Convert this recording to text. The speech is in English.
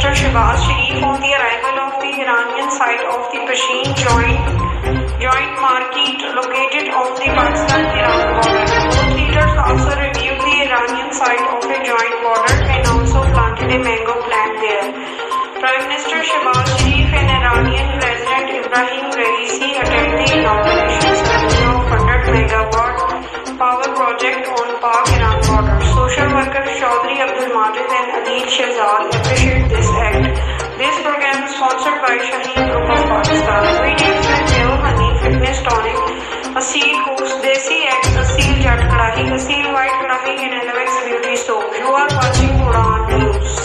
Shehbaz Sharif on the arrival of the Iranian site of the Pishin joint, joint market located on the Pakistan-Iran border. Both leaders also reviewed the Iranian site of a joint border and also planted a mango plant there. Prime Minister Shehbaz Sharif and Iranian President Ibrahim Raisi attended the inauguration ceremony of 100 megawatt power project on Pak-Iran border. Social workers Chaudhry Abdul Majid and Adeel this provide Shaheen Group of Pakistan. Ingredients with Mayo Honey, Fitness Tonic, Aseel Goose, Desi Eggs, Aseel Jat Kadahi, Aseel White Kadahi and Alowax Beauty Soap. You are watching Uraan News.